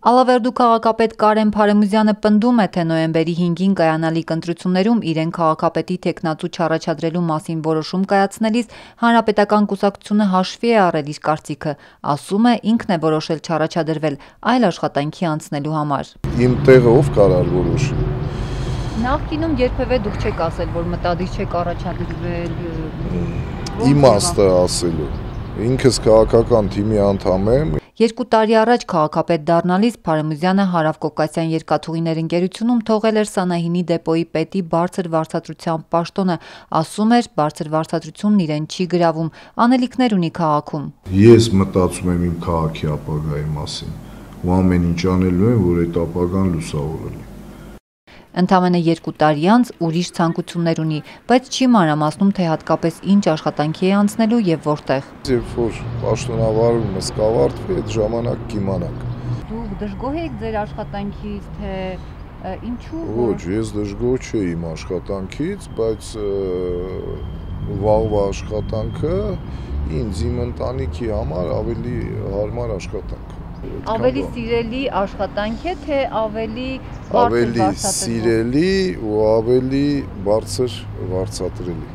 Ալավերդու քաղաքապետ Կարեն Փարեմուզյանը պնդում է, թե նոյեմբերի 5-ին կայանալիք ընտրություններում իրեն քաղաքապետի թեկնածու չառաջադրելու մասին որոշում կայացնելիս հանրապետական կուսակցությունը հաշվի է առել իր կարծիքը, ասում է ինքն է որոշել չառաջադրվել այլ աշխատանքի անցնելու համար։ Իմ տեղը ով կարար որոշի։ Նախկինում երբևէ դուք չեք ասել, որ մտադիր չեք առաջադրվել։ Իմաստը ասելու։ Ինքս քաղաքական թիմի անդամ եմ, Երկու տարի առաջ քաղաքապետ դառնալիս Փարեմուզյանը Հարավկովկասյան երկաթուղիներ ընկերությունում թողել էր Սանահինի դեպոյի պետի բարձր վարձատրության պաշտոնը, ասում էր բարձր վարձատրությունն իրեն չի գրավում, անելիքներ ունի քաղաքում։ Ես մտածում եմ իմ քաղաքի ապագայի մասին ու ամեն ինչ անելու եմ, որ այդ ապագան լուսավորելի։ Ընդամենը երկու տարի անց ուրիշ ցանկություններ ունի, բայց չի մանրամասնում, թե հատկապես ինչ աշխատանքի է անցնելու եւ որտեղ։ Երբ որ պաշտոնավարումս կավարտվի, այդ ժամանակ կիմանաք։ Դուք դժգոհ եք ձեր աշխատանքից, թե ինչու։ Ոչ, ես դժգոհ չէի իմ աշխատանքից, բայց վաղվա աշխատանքը ինձ իմ ընտանիքի համար ավելի հարմար աշխատանք Ավելի սիրելի աշխատանք է, թե ավելի ավելի սիրելի ու ավելի բարձր վարձատրելի։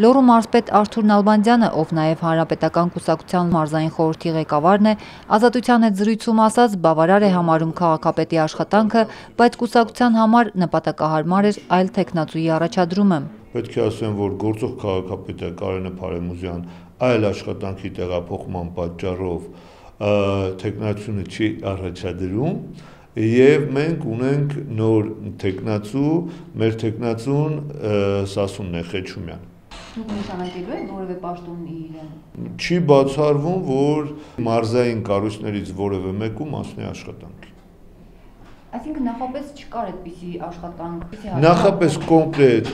Լոռու մարզպետ Արթուր Նալբանդյանը, ով նաև Հանրապետական կուսակցության մարզային խորհրդի ղեկավարն է, Ազատության հետ զրույցում ասաց, բավարար է համարում քաղաքապետի աշխատանքը, բայց կուսակցության համար նպատակահարմար էր այլ տեխնացուի առաջադրումը։ Պետք է ասեմ, որ գործող քաղաքապետը Կարենը Փարեմուզյան այլ աշխատանքի տեղափոխման պատճառով տեխնացիոնը չի առաջադրում եւ մենք ունենք նոր տեխնացու, մեր տեխնացուն Սասունն է Խեչումյան։ Դուք նշանակելու եք որևէ պաշտոն իրեն։ Չի բացառվում, որ մարզային կառույցներից որևէ մեկում ասնի աշխատանքի։ Այսինքն նախապես չկար այդպիսի աշխատանք։ Նախապես կոնկրետ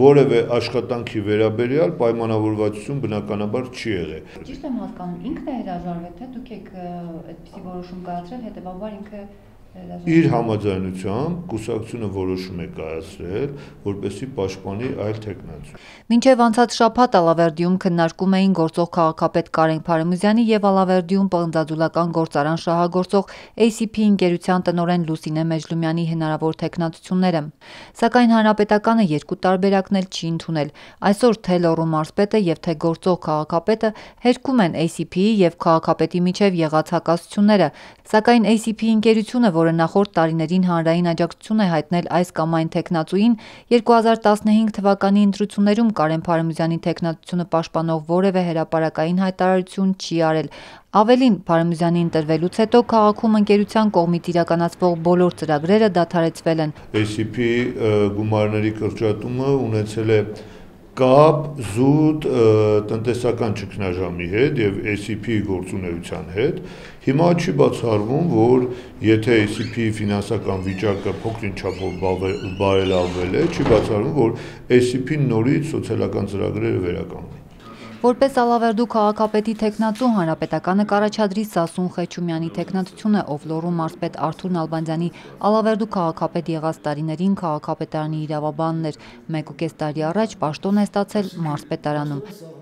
որևէ աշխատանքի վերաբերյալ պայմանավորվածություն բնականաբար չի եղել։ Ճիշտ եմ հասկանում, ինքն է հրաժարվել, թե դուք եք այդպիսի որոշում կայացրել, հետեւաբար ինքը Իր համաձայնությամբ կուսակցությունը որոշում է կայացրել, որպեսի պաշտպանի այլ տեխնացու։ Մինչև անցած շաբաթ Ալավերդիում քննարկում էին գործող քաղաքապետ Կարեն Փարեմուզյանի եւ Ալավերդիում պղնձաձուլական գործարան շահագործող ACP ընկերության տնօրեն Լուսինե Մեջլումյանի հնարավոր տեխնացությունները։ Սակայն հանրապետականը երկու տարբերակն էլ չի ընդունել։ Այսօր թե Լոռու մարզպետը եւ թե գործող քաղաքապետը հերքում են ACP-ի եւ քաղաքապետի միջև եղած հակասությունները, սակայն ACP ընկերությունը, որը նախորդ տարիներին հանրային աջակցություն է հայտնել այս կամ այն տեխնացուին, 2015 թվականի ընտրություններում Կարեն Փարեմուզյանի տեխնացությունը պաշտպանող որևէ հրապարակային հայտարարություն չի արել։ Ավելին, Փարեմուզյանի ընտրվելուց հետո քաղաքում ընկերության կողմից իրականացվող բոլոր ծրագրերը դադարեցվել են։ ACP գումարների կրճատումը ունեցել է կապ զուտ տնտեսական ճգնաժամի հետ եւ ACP գործունեության հետ հիմա չի բացառվում որ եթե ACP ֆինանսական վիճակը փոքրին չափով բարելավվել է չի բացառվում որ ACP-ն նորից սոցիալական ծրագրերը վերականգնի Որպես Ալավերդու քաղաքապետի տեխնացու հանրապետականը կառաջադրի Սասուն Խեչումյանի տեխնացությունը, ով Լոռու մարզպետ Արթուր Նալբանդյանի Ալավերդու քաղաքապետ եղած տարիներին քաղաքապետարանի իրավաբանն էր, 1.5 տարի առաջ պաշտոն է ստացել մարզպետարանում։